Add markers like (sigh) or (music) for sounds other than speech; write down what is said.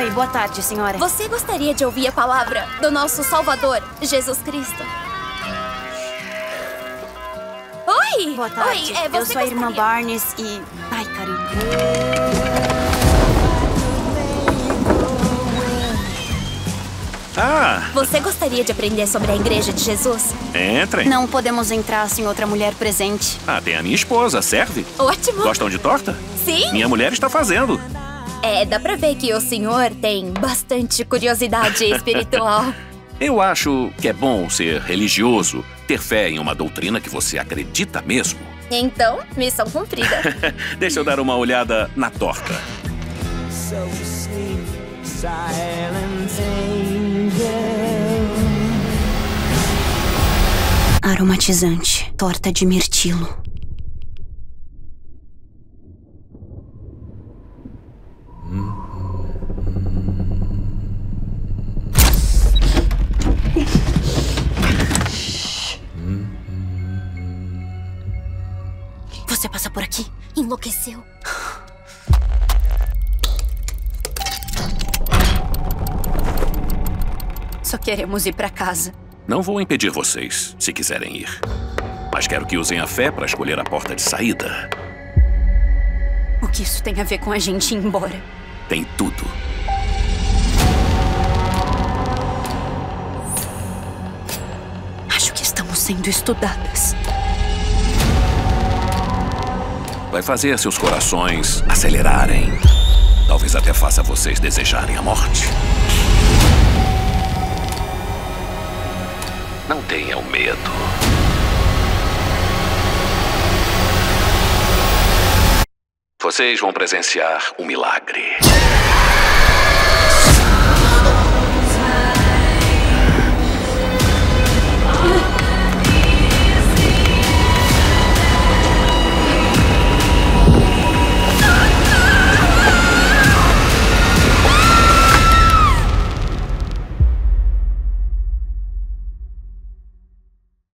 Oi, boa tarde, senhora. Você gostaria de ouvir a palavra do nosso Salvador, Jesus Cristo? Oi! Boa tarde. Oi, é, você Eu sou a irmã gostaria- Barnes e... Ai, caramba. Ah, Você gostaria de aprender sobre a Igreja de Jesus? entrem. Não podemos entrar sem outra mulher presente. Ah, tem a minha esposa, serve? Ótimo! Gostam de torta? Sim! Minha mulher está fazendo. É, dá pra ver que o senhor tem bastante curiosidade espiritual. (laughs) Eu acho que é bom ser religioso, ter fé em uma doutrina que você acredita mesmo. Então, missão cumprida. (laughs) Deixa eu dar uma olhada na torta. So sleep, silent angel. Aromatizante. Torta de mirtilo. Você passa por aqui? Enlouqueceu. Só queremos ir pra casa. Não vou impedir vocês, se quiserem ir. Mas quero que usem a fé para escolher a porta de saída. O que isso tem a ver com a gente ir embora? Tem tudo. Acho que estamos sendo estudadas. Vai fazer seus corações acelerarem. Talvez até faça vocês desejarem a morte. Não tenham medo. Vocês vão presenciar um milagre.